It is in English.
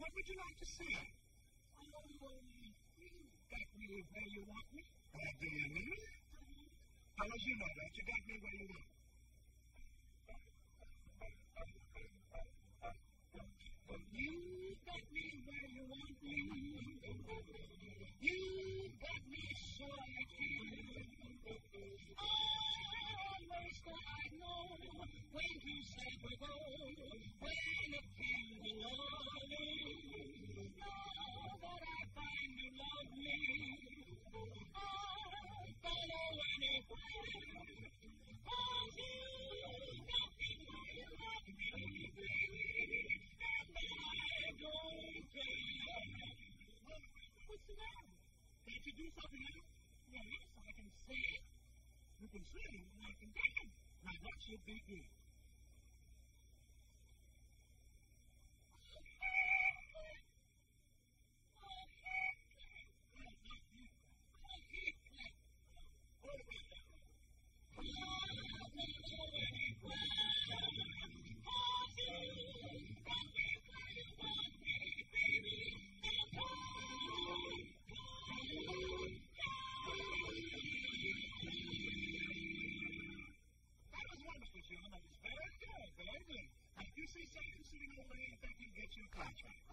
what would you like to say? Oh, you got me where you want me. Uh, do you mean it? How would you know that? You got me where you want me. You got me where you want me. You got me so I can. do something else, yes, I can say it. You can say it, and I can do it. Now, what should they do? See sitting over there, you think can get you a contract.